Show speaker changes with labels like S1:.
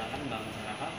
S1: 나랑 나는 나랑